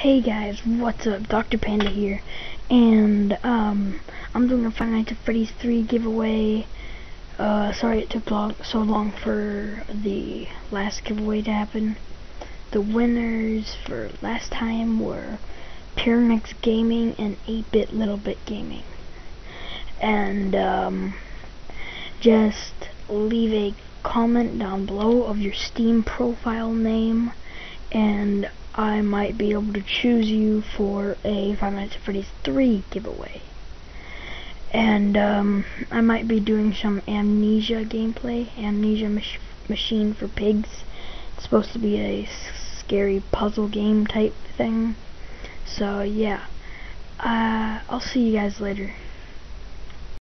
Hey guys, what's up? Dr. Panda here, and um, I'm doing a Five Nights at Freddy's 3 giveaway. Uh, sorry it took long, so long for the last giveaway to happen. The winners for last time were Pyraminx Gaming and 8-Bit Little Bit Gaming. And um, just leave a comment down below of your Steam profile name and I might be able to choose you for a Five Nights at Freddy's 3 giveaway. And um, I might be doing some Amnesia gameplay, Amnesia mach Machine for Pigs. It's supposed to be a scary puzzle game type thing. So yeah, uh, I'll see you guys later.